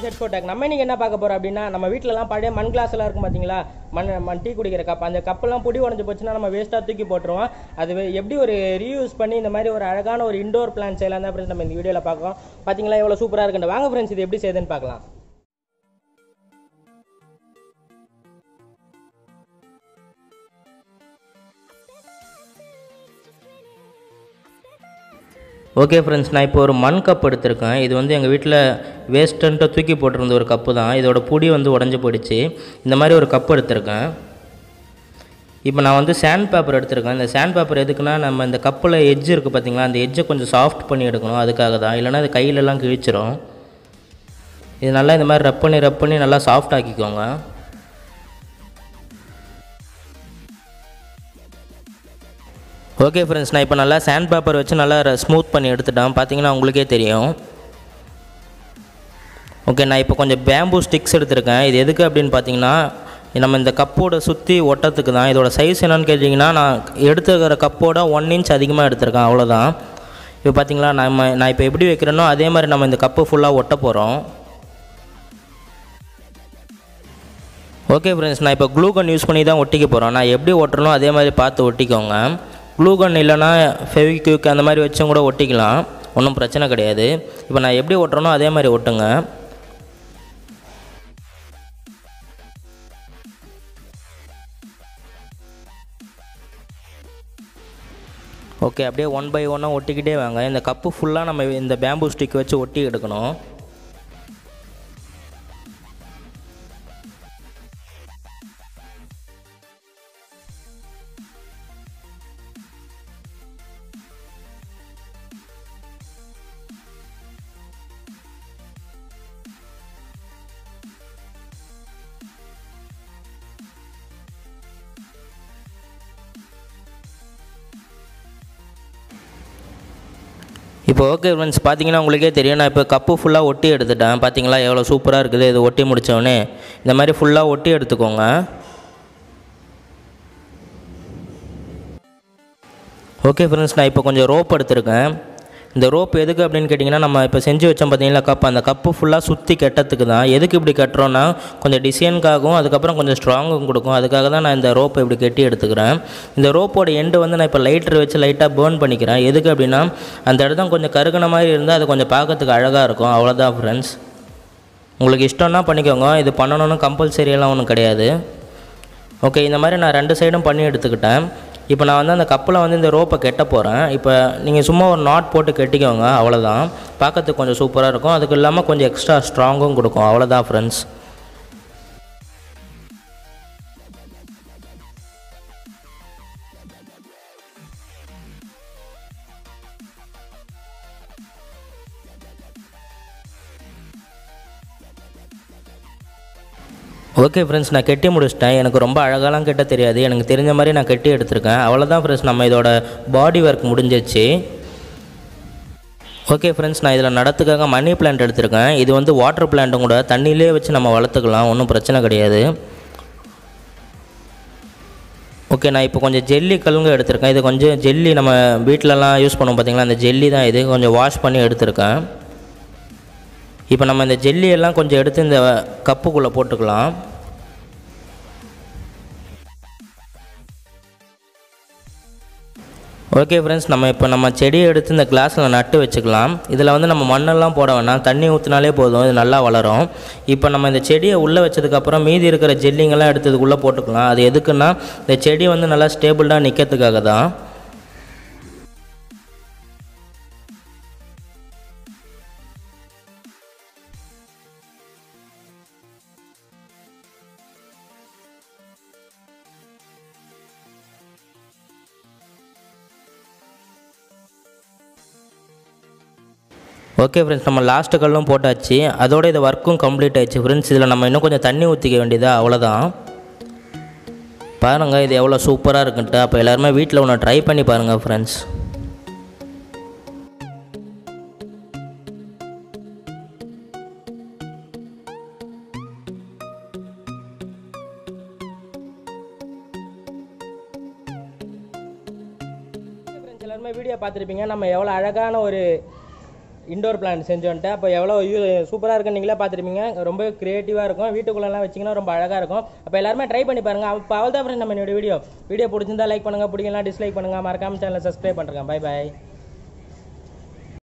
Friends head take நம்ம இன்னைக்கு என்ன பார்க்க போறோம் அப்படின்னா நம்ம வீட்டிலலாம் பழைய மண் கிளாஸ்லாம் இருக்கும் பார்த்தீங்களா மண் மண் டீ குடிக்கிற கப் அந்த கப்பெல்லாம் பொடி உடஞ்சு போச்சுன்னா நம்ம வேஸ்ட்டாக தூக்கி போட்டுருவோம். அது எப்படி ஒரு ரீயூஸ் பண்ணி இந்த மாதிரி ஒரு அழகான ஒரு இண்டோர் பிளான் செய்யலாம் தான் நம்ம இந்த வீடியோவில் பார்க்கலாம் பார்த்தீங்களா எவ்வளோ சூப்பராக இருக்குன்னு வாங்க ஃப்ரெண்ட்ஸ் இது எப்படி செய்யுதுன்னு பார்க்கலாம். ஓகே ஃப்ரெண்ட்ஸ் நான் இப்போ ஒரு மண் கப் எடுத்திருக்கேன். இது வந்து எங்கள் வீட்டில் வேஸ்ட்டுன்ட்டு தூக்கி போட்டிருந்த ஒரு கப்பு தான். இதோட புடி வந்து உடஞ்சி போயிடுச்சு. இந்த மாதிரி ஒரு கப் எடுத்திருக்கேன். இப்போ நான் வந்து சாண்ட் பேப்பர் எடுத்திருக்கேன். இந்த சாண்ட் பேப்பர் எதுக்குன்னா நம்ம இந்த கப்பில் எஜ் இருக்குது பார்த்திங்களா அந்த எஜ்ஜை கொஞ்சம் சாஃப்ட் பண்ணி எடுக்கணும். அதுக்காக தான். இல்லைன்னா அது கையிலலாம் கிழிச்சிரும். இது நல்லா இந்த மாதிரி ரப் பண்ணி ரப் பண்ணி நல்லா சாஃப்ட் ஆக்கிக்கோங்க. ஓகே ஃப்ரெண்ட்ஸ் நான் இப்போ நல்லா சாண்ட் பேப்பர் வச்சு நல்லா ஸ்மூத் பண்ணி எடுத்துட்டேன். பார்த்தீங்கன்னா உங்களுக்கே தெரியும். ஓகே நான் இப்போ கொஞ்சம் பேம்பூ ஸ்டிக்ஸ் எடுத்திருக்கேன். இது எதுக்கு அப்படின்னு பார்த்தீங்கன்னா நம்ம இந்த கப்போட சுற்றி ஒட்டத்துக்கு தான். இதோட சைஸ் என்னன்னு கேட்டிங்கன்னா நான் எடுத்துக்கிற கப்போட ஒன் இன்ச் அதிகமாக எடுத்திருக்கேன். அவ்வளோதான் இப்போ பார்த்தீங்களா நம்ம நான் இப்போ எப்படி வைக்கிறேனோ அதே மாதிரி நம்ம இந்த கப்பு ஃபுல்லாக ஒட்ட போகிறோம் ஓகே ஃப்ரெண்ட்ஸ் நான் இப்போ க்ளூகன் யூஸ் பண்ணி தான் ஒட்டிக்க போகிறோம் நான் எப்படி ஒட்டுறனோ அதே மாதிரி பார்த்து ஒட்டிக்கோங்க. க்ளூகன் இல்லைன்னா ஃபெவிக்யூக் அந்த மாதிரி வச்சும் கூட ஒட்டிக்கலாம். ஒன்றும் பிரச்சனை கிடையாது. இப்போ நான் எப்படி ஒட்டுறனோ அதே மாதிரி ஒட்டுங்க. ஓகே அப்படியே ஒன் பை ஒன்னாக ஒட்டிக்கிட்டே வாங்க. இந்த கப்பு ஃபுல்லாக நம்ம இந்த பேம்பூ ஸ்டிக் வச்சு ஒட்டி எடுக்கணும். இப்போ ஓகே ஃப்ரெண்ட்ஸ் பார்த்தீங்கன்னா உங்களுக்கே தெரியும். நான் இப்போ கப்பு ஃபுல்லாக ஒட்டி எடுத்துட்டேன். பார்த்தீங்களா எவ்வளோ சூப்பராக இருக்குது. இது ஒட்டி முடித்தோடனே இந்த மாதிரி ஃபுல்லாக ஒட்டி எடுத்துக்கோங்க. ஓகே ஃப்ரெண்ட்ஸ் நான் இப்போ கொஞ்சம் ரோப் எடுத்திருக்கேன். இந்த ரோப் எதுக்கு அப்படின்னு கேட்டிங்கன்னா நம்ம இப்போ செஞ்சு வச்சோம் பார்த்தீங்கன்னா கப் அந்த கப்பு ஃபுல்லாக சுற்றி கட்டத்துக்கு தான். எதுக்கு இப்படி கட்டுறோன்னா கொஞ்சம் டிசைனுக்காகவும் அதுக்கப்புறம் கொஞ்சம் ஸ்ட்ராங்கும் கொடுக்கும். அதுக்காக தான் நான் இந்த ரோப்பை இப்படி கட்டி எடுத்துக்கிறேன். இந்த ரோப்போட எண்டு வந்து நான் இப்போ லைட்டர் வச்சு லைட்டாக பேர்ன் பண்ணிக்கிறேன். எதுக்கு அப்படின்னா அந்த இடத்துல கொஞ்சம் கருகின மாதிரி இருந்தால் அது கொஞ்சம் பார்க்கறதுக்கு அழகாக இருக்கும். அவ்வளோதான் ஃப்ரெண்ட்ஸ் உங்களுக்கு இஷ்டம்னா பண்ணிக்கோங்க. இது பண்ணணும்னு கம்பல்சரியெல்லாம் ஒன்றும் கிடையாது. ஓகே இந்த மாதிரி நான் ரெண்டு சைடும் பண்ணி எடுத்துக்கிட்டேன். இப்போ நான் வந்து அந்த கப்பில் வந்து இந்த ரோப்பை கெட்ட போகிறேன் இப்போ நீங்கள் சும்மா ஒரு நாட் போட்டு கெட்டிக்கோங்க அவ்வளோதான் பார்க்கறதுக்கு கொஞ்சம் சூப்பராக இருக்கும். அதுக்கு இல்லாமல் கொஞ்சம் எக்ஸ்ட்ரா ஸ்ட்ராங்கும் கொடுக்கும். அவ்வளோதான் ஃப்ரெண்ட்ஸ் ஓகே ஃப்ரெண்ட்ஸ் நான் கெட்டி முடிச்சிட்டேன். எனக்கு ரொம்ப அழகாலாம் கெட்ட தெரியாது. எனக்கு தெரிஞ்ச மாதிரி நான் கெட்டி எடுத்திருக்கேன். அவ்வளோதான் ஃப்ரெண்ட்ஸ் நம்ம இதோட பாடி ஒர்க் முடிஞ்சிச்சு ஓகே ஃப்ரெண்ட்ஸ் நான் இதில் நடத்துக்காக மணி பிளான்ட் எடுத்திருக்கேன். இது வந்து வாட்டர் பிளான்ட்டும் கூட தண்ணியிலே வச்சு நம்ம வளர்த்துக்கலாம். ஒன்றும் பிரச்சனை கிடையாது. ஓகே நான் இப்போ கொஞ்சம் ஜெல்லி கழுங்க எடுத்திருக்கேன். இது கொஞ்சம் ஜெல்லி நம்ம வீட்டிலலாம் யூஸ் பண்ணுவோம் பார்த்தீங்களா அந்த ஜெல்லி தான் இது. கொஞ்சம் வாஷ் பண்ணி எடுத்திருக்கேன். இப்போ நம்ம இந்த ஜெல்லியெல்லாம் கொஞ்சம் எடுத்து இந்த கப்புக்குள்ளே போட்டுக்கலாம். ஓகே ஃப்ரெண்ட்ஸ் நம்ம இப்போ நம்ம செடியை எடுத்து இந்த கிளாஸில் நட்டு வச்சுக்கலாம். இதில் வந்து நம்ம மண்ணெல்லாம் போட வேணாம். தண்ணி ஊற்றினாலே போதும். இது நல்லா வளரும். இப்போ நம்ம இந்த செடியை உள்ளே வச்சதுக்கப்புறம் மீதி இருக்கிற ஜெல்லிங்கெல்லாம் எடுத்து இதுக்குள்ளே போட்டுக்கலாம். அது எதுக்குன்னா இந்த செடி வந்து நல்லா ஸ்டேபிளாக நிற்கிறதுக்காக தான். ஓகே ஃப்ரெண்ட்ஸ் நம்ம லாஸ்ட்டு கல்லும் போட்டாச்சு. அதோட இது ஒர்க்கும் கம்ப்ளீட் ஆயிடுச்சு ஃப்ரெண்ட்ஸ் இதில் நம்ம இன்னும் கொஞ்சம் தண்ணி ஊற்றிக்க வேண்டியதா? அவ்வளோதான் பாருங்கள் இது எவ்வளோ சூப்பராக இருக்குன்ட்டு. அப்போ எல்லாருமே வீட்டில் ஒன்று ட்ரை பண்ணி பாருங்கள் ஃப்ரெண்ட்ஸ் ஃப்ரெண்ட்ஸ் எல்லாருமே வீடியோ பார்த்துருப்பீங்க. நம்ம எவ்வளோ அழகான ஒரு இண்டோர் பிளான் செஞ்சு அப்போ எவ்வளோ யூ சூப்பராக இருக்குன்னு நீங்களே பார்த்துருப்பீங்க. ரொம்ப க்ரியேட்டிவாக இருக்கும். வீட்டுக்குள்ளெல்லாம் வச்சிங்கன்னா ரொம்ப அழகாக இருக்கும். அப்போ எல்லாருமே ட்ரை பண்ணி பாருங்க. அப்போ அவள் தான் ஃப்ரெண்ட் நம்ம என்னோட வீடியோ வீடியோ பிடிச்சிருந்தா லைக் பண்ணுங்கள் பிடிக்கலாம் டிஸ்லைக் பண்ணுங்கள் மறக்காமல் சேனலை சப்ஸ்கிரைப் பண்ணுறேன் பை பை